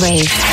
Wave.